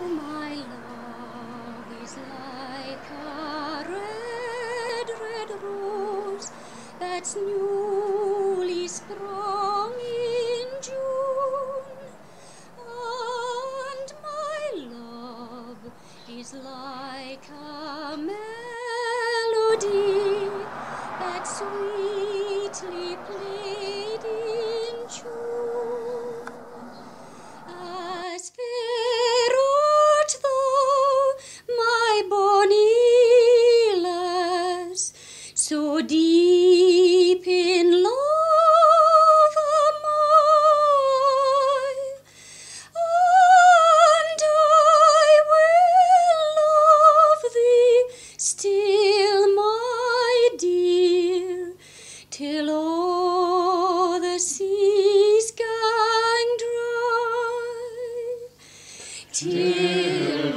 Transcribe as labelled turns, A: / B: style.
A: Oh, that's newly sprung in June, and my love is like a melody that's sweetly played till all the seas gang dry, till